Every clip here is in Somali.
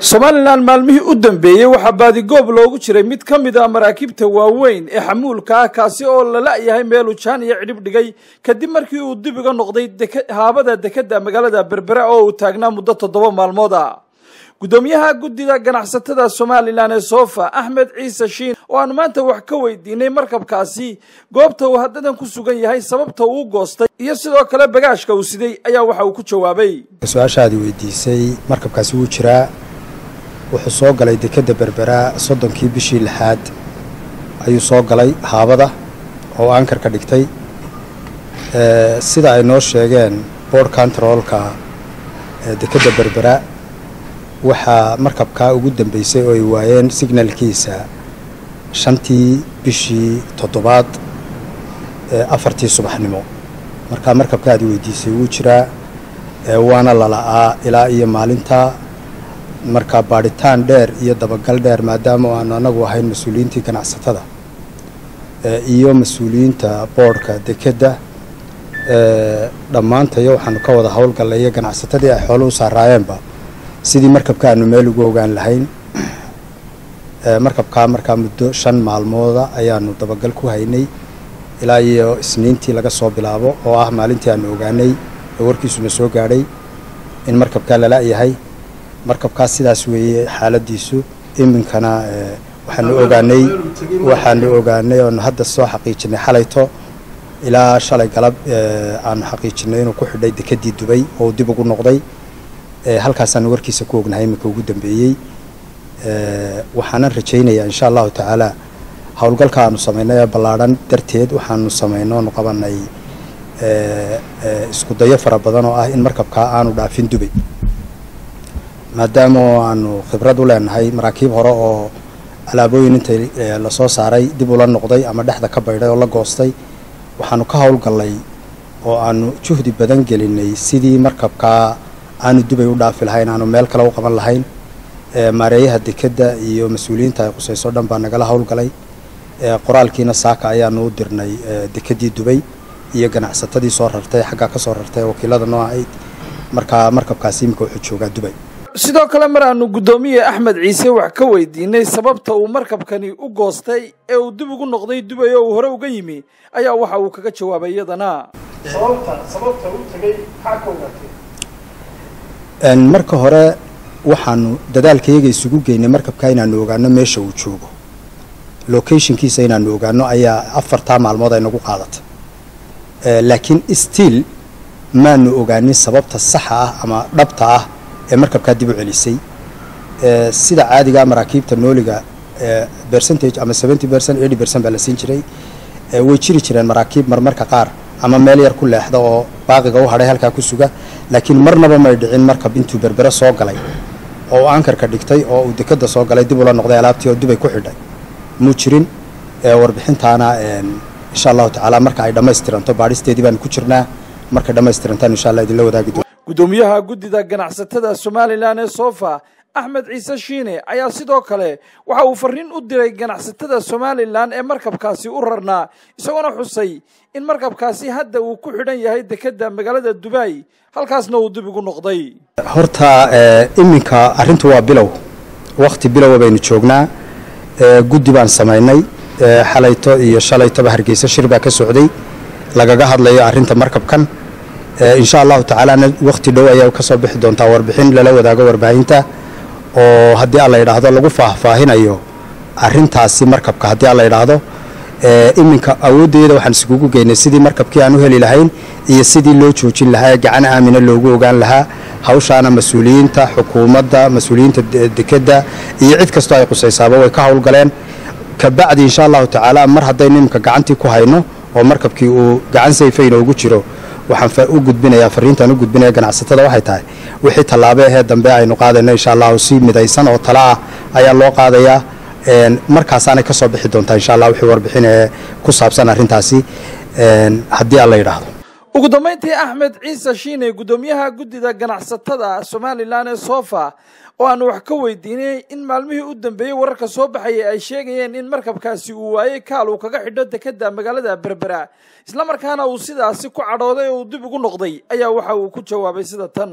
somalilan maalmihii u dambeeyey waxaa baadigoob loogu jiray mid ka mid a maraakiibta waaweyn ee xamuulka ah kaasi oo la la'yahay meelu jaan iyo cidhib dhigay. Kadib markii uu dib iga noqday haabada dekedda magaalada berbera oo uu taagnaa muddo toddoba maalmood a guddoomiyaha guddida ganacsatada somalilan ee soofa axmed ciise shiin oo aanu maanta wax ka weydiinay markabkaasi goobta uu haddadan ku sugan yahay sababta uu goostay iyo sidoo kale bagaashka uu siday ayaa waxa uu ku jawaabay. Su'aashaadii weydiisay markabkaasi wuu jiraa wuxuu soo galay dekedda berbera soddonkii bishii lixaad. Ayuu soo galay haabada oo ankar ka dhigtay. Sida ay noo sheegeen board controlka dekedda berbera waxaa markabkaa ugu dambeysay oo ay waayeen signalkiisa shantii bishii toddobaad afartii subaxnimo. Markaa markabka aad weydiisay wuu jiraa waana lala'aa ilaa iyo maalinta marka baadhitaan dheer iyo dabagal dheer maadaama aanu anagu ahayn mas'uuliyiintii ganacsatada iyo mas'uuliyiinta boodhka dekedda dhammaantayo waxaanu ka wada howlgallay iyo ganacsatadii ay xoolo u saaraayeenba sidii markabka aanu meel ugu ogaan lahayn. Markabkaa markaa muddo shan maalmooda ayaanu dabagal ku haynay ilaa iyo isniintii laga soo bilaabo oo ah maalintii aanu ogaanay oo warkiisuna soo gaadhay in markabkaa lala-yahay markabkaas sidaas weeye xaaladiisu iminkana waxaanu ogaanay waxaanu ogaanay oonu hadda soo xaqiijinay xalayto. Ilaa shalay galab aanu xaqiijinay inuu ku xidhay dekedii dubay oo dib ugu noqday. Halkaasaanu warkiisa ku ognahay iminka ugu dambeeyey. Waxaanan rajaynayaa insha allahu tacaala howlgalka aanu samaynay ee ballaadhan darteed waxaanu samayno oonu qabanay isku dayo fara badan oo ah in markabkaa aanu dhaafin dubay maadaama aanu khibrad u leenahay maraakiib hore oo alaabooyin intay la soo saaray dib ula noqday ama dhexda ka baydhay oo la goostay waxaanu ka howlgallay oo aanu juhdi badan gelinay sidii markabkaa aanu dubay u dhaafi lahayn aanu meel kale u qaban lahayn. Maareeyaha dekedda iyo mas'uuliyiinta ay qusayso dhan baa nagala howlgalay qoraalkiina saaka ayaanu u dirnay dekeddii dubay iyo ganacsatadii soo rartay xaggaa ka soo rartay wakiilada noo ahayd. Markaa markabkaasi iminka wuxuu joogaa dubay sidoo kale mar aanu guddoomiye axmed ciise wax ka weydiinay sababta uu markabkani u goostay ee uu dib ugu noqday dubay oo uu hore uga yimi ayaa waxa uu kaga jawaabay iyadana. Marka hore waxaanu dadaalkayaga isugu geynay markabkaa inaanu ogaano meesha uu joogo. Locationkiisa inaanu ogaano ayaa afartaa maalmood ay nagu qaadatay laakiin still maanu ogaanin sababta saxa ah ama dhabta ah ee markabkaa dib u celisay sida caadigaa maraakiibta nooliga percentage ama seventy percent eighty percent baa la siin jiray. Way jiri jireen maraakiib marmarka qaar ama meel yar ku leexda oo baaqiga u hadhay halkaa ku suga laakiin marnaba may dhicin markab intuu berbere soo galay oo ankarka dhigtay oo uu dekeda soo galay dib ula noqday alaabtii oo dubay ku xidhay. Muu jirin warbixintaana insha allahu tacaala marka ay dhammaystiranto baadhisteedii baanu ku jirnaa. Markay dhammaystirantaan insha allah idinla wadaagi doon guddoomiyaha guddida ganacsatada somalilan ee sofa axmed ciise shiine ayaa sidoo kale waxa uu fariin u diray ganacsatada somalilan ee markabkaasi u rarnaa isagoona xusay in markabkaasi hadda uu ku xidhan yahay dekedda magaalada dubai halkaasna uu dib ugu noqday. Horta iminka arrintu waa bilow. Wakti bilowa baynu joognaa. Guddi baan samaynay. Xalayto iyo shalaytoba hargeysa shir baa ka socday. Lagaga hadlayo arrinta markabkan insha allahu tacaalana wakti dhow ayaa ka soo bixi doontaa warbixin lala wadaago warbaahinta oo haddii alla yidhaahdo lagu faahfaahinayo arintaasi markabka haddii alla yidhaahdo iminka awooddeeda waxaan iskugu geynay sidii markabkii aan u heli lahayn iyo sidii loo joojin lahaa ee gacan aamina loogu ogaan lahaa hawshaana mas'uuliyiinta xukuumadda mas'uuliyiinta dekedda iyo cid kastoo ay qusaysaaba way ka howlgaleen. Kabacdi insha allahu tacaala mar haddaynu iminka gacantii ku hayno oo markabkii uu gacan sayfayna ugu jiro waxaan u gudbinayaa fariintaan u gudbinaya ganacsatada waxay tahay wixii tallaabo ahee dambe aynu qaadayno insha allahu si midaysan oo tala ah ayaa loo qaadayaa markaasaanay ka soo bixi doontaa insha allah wixii warbixin ee ku saabsan arrintaasi haddii aan la yidhaahdo ugu dambayntii axmed ciise shiine guddoomiyaha guddida ganacsatada somalilan ee sofa oo aan wax ka weydiinay in maalmihii u dambeeyey wararka soo baxaya ay sheegayeen in markabkaasi uu waayey kaal uu kaga xidho dekeda magaalada berbera. Islamarkaana uu sidaasi ku cadhooday oo uu dib ugu noqday ayaa waxa uu ku jawaabay sida tan.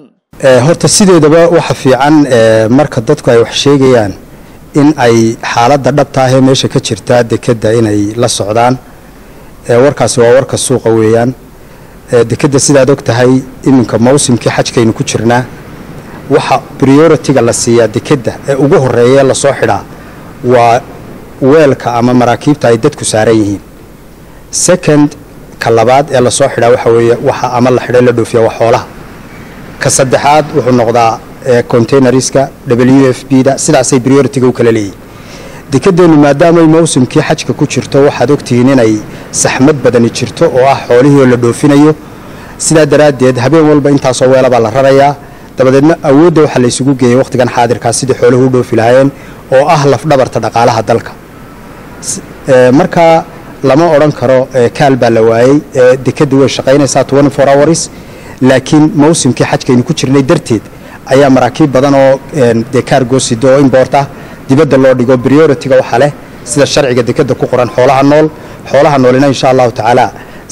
Horta sideedaba waxa fiican marka dadku ay wax sheegayaan in ay xaaladda dhabta ahee meesha ka jirta dekedda inay la socdaan. Warkaasi waa warka suuqa weeyaan dekedda sidaad og tahay iminka mawsimkii xajkaynu ku jirnaa waxa prioritiga la siiyaa dekedda ee ugu horreeya la soo xidhaa waa weelka ama maraakiibta ay dadku saaran yihiin. Second ka labaad ee la soo xidhaa waxa weeye waxa ama la xidhay la dhoofiya waa xoolaha. Ka saddexaad wuxuu noqdaa containerska w f b da sidaasay prioritiga u kala leeyihiin dekedeennu maadaamay mawsimkii xajka ku jirto waxaad ogtihiin inay saxmad badani jirto oo ah xoolihii oo la dhoofinayo. Sidaa daraaddeed habeen walba intaasoo weelabaa la rarayaa. Dabadeedna awoodda waxaa la ysugu geeyay wakhtigan xaadirkaa sidii xooluhu u dhoofi lahaayeen oo ah lafdhabarta dhaqaalaha dalka. Markaa lama odhan karo kaal baa la waayey dekedda way shaqaynaysaa hours laakiin mawsimkii xajkaynu ku jirnay darteed ayaa maraakiib badan oo dee kaargoosido oo imboort ah dibadda loo dhigo prioritiga waxaa leh sida sharciga dekeda ku qoran xoolaha nool xoolaha noolina insha allahu tacaala.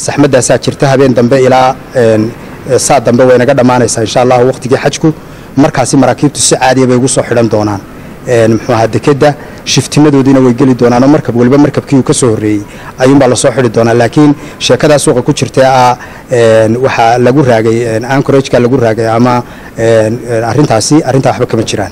Saxmadaasaa jirta habeen dambe ilaa saa dambe waynaga dhammaanaysaa insha allahu wakhtigii xajku. Markaasi maraakiibtu si caadiya bay ugu soo xidhan doonaan. Muxuu ahaa dekedda shiftimadoodiina way geli doonaan oo markab waliba markabkii uu ka soo horreeyey ayuunbaa la soo xidhi doonaa. Laakiin sheekadaa suuqa ku jirtee ah waxaa lagu raagay ancorageka lagu raagay ama arrintaasi arrintaa waxba kama jiraan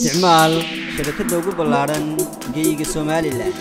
isticmaal shabakadda ugu ballaadhan geeyiga somalilan